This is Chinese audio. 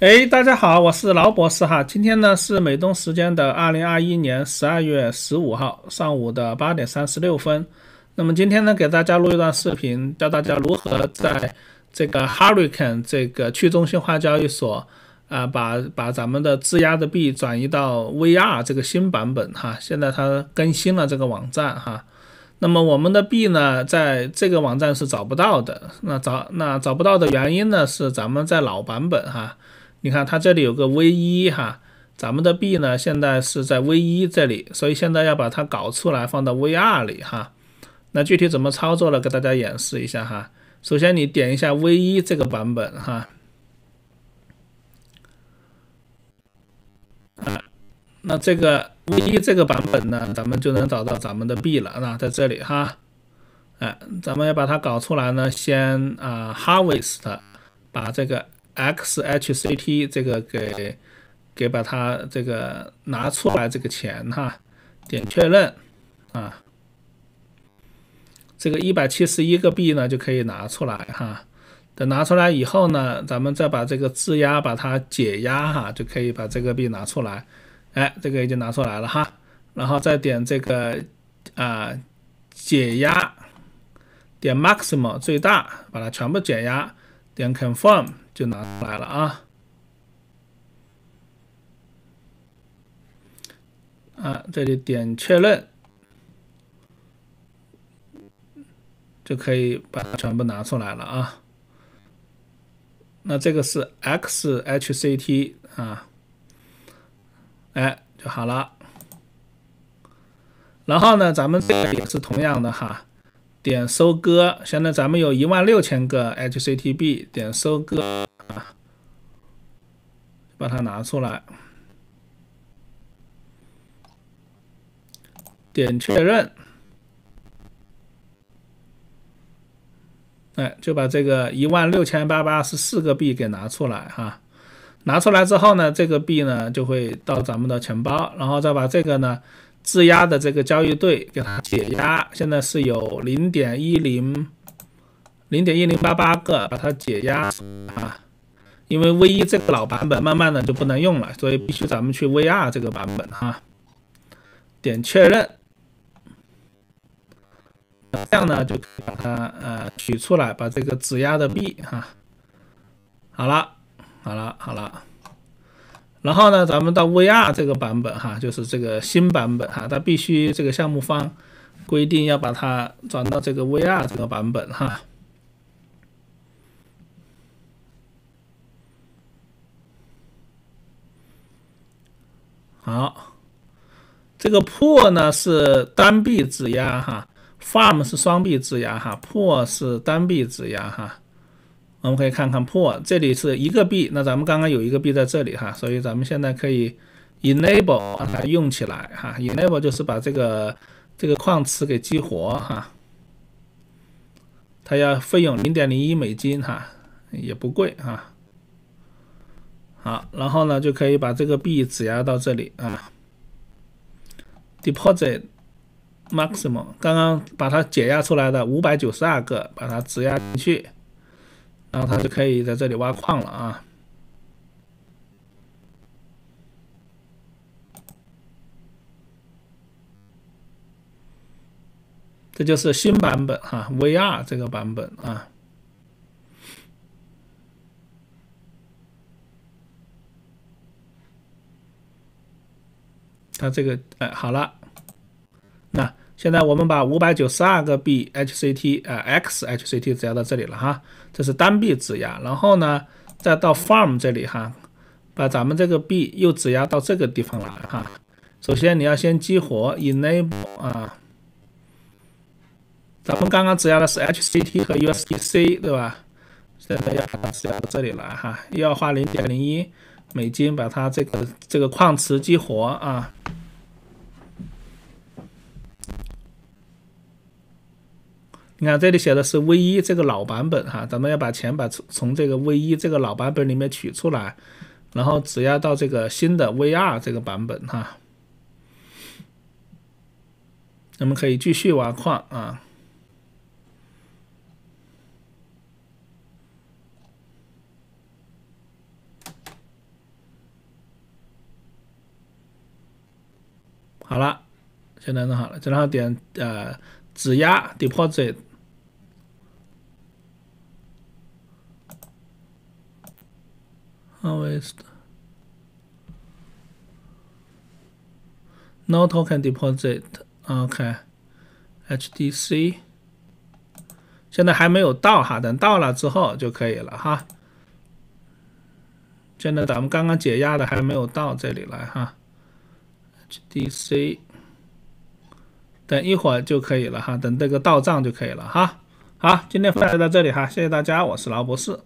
哎，大家好，我是劳博士哈。今天呢是美东时间的二零二一年十二月十五号上午的八点三十六分。那么今天呢，给大家录一段视频，教大家如何在这个 Hurricane 这个去中心化交易所啊，把把咱们的质押的币转移到 VR 这个新版本哈。现在它更新了这个网站哈。那么我们的币呢，在这个网站是找不到的。那找那找不到的原因呢，是咱们在老版本哈。你看它这里有个 V 一哈，咱们的币呢现在是在 V 一这里，所以现在要把它搞出来放到 V 二里哈。那具体怎么操作呢？给大家演示一下哈。首先你点一下 V 一这个版本哈，那这个 V 一这个版本呢，咱们就能找到咱们的币了啊，在这里哈。哎，咱们要把它搞出来呢，先啊 Harvest 把这个。XHCT 这个给给把它这个拿出来这个钱哈，点确认啊，这个一百七十一个币呢就可以拿出来哈。等拿出来以后呢，咱们再把这个质押把它解压哈，就可以把这个币拿出来。哎，这个已经拿出来了哈，然后再点这个啊解压，点 maximum 最大，把它全部解压，点 confirm。就拿出来了啊！啊，这里点确认，就可以把它全部拿出来了啊。那这个是 XHCT 啊，哎，就好了。然后呢，咱们这个也是同样的哈。点收割，现在咱们有一万六千个 HCTB，点收割，把它拿出来，点确认，哎，就把这个一万六千八百二十四个币给拿出来哈，拿出来之后呢，这个币呢就会到咱们的钱包，然后再把这个呢。质押的这个交易对给它解压，现在是有零点一零零点一零八八个，把它解压啊。因为 V 一这个老版本慢慢的就不能用了，所以必须咱们去 V 二这个版本哈。点确认，这样呢就把它呃取出来，把这个质押的币哈。好了，好了，好了。然后呢，咱们到 VR 这个版本哈，就是这个新版本哈，它必须这个项目方规定要把它转到这个 VR 这个版本哈。好，这个破呢是单臂质押哈，Farm 是双臂质押哈，破是单臂质押哈。我们可以看看 Pool，，这里是一个币，那咱们刚刚有一个币在这里哈，所以咱们现在可以 enable 把它用起来哈，enable 就是把这个这个矿池给激活哈，它要费用零点零一美金哈，也不贵哈。好，然后呢就可以把这个币质押到这里啊，deposit maximum 刚刚把它解压出来的五百九十二个，把它质押进去。然后它就可以在这里挖矿了啊！这就是新版本哈，VR 这个版本啊。它这个哎好了，那。现在我们把五百九十二个币 HCT 呃 XHCT 质押到这里了哈，这是单币质押。然后呢，再到 Farm 这里哈，把咱们这个币又质押到这个地方来哈。首先你要先激活 Enable 啊，咱们刚刚质押的是 HCT 和 USDC 对吧？现在要把它质押到这里来哈，又要花零点零一美金把它这个这个矿池激活啊。你看这里写的是 V 一这个老版本哈，咱们要把钱把从从这个 V 一这个老版本里面取出来，然后只要到这个新的 V 二这个版本哈，咱们可以继续挖矿啊。好了，现在弄好了，然后点呃，质押 deposit。Always no token deposit. OK, HDC 现在还没有到哈，等到了之后就可以了哈。现在咱们刚刚解压的还没有到这里来哈，HDC 等一会儿就可以了哈，等这个到账就可以了哈。好，今天分享到这里哈，谢谢大家，我是劳博士。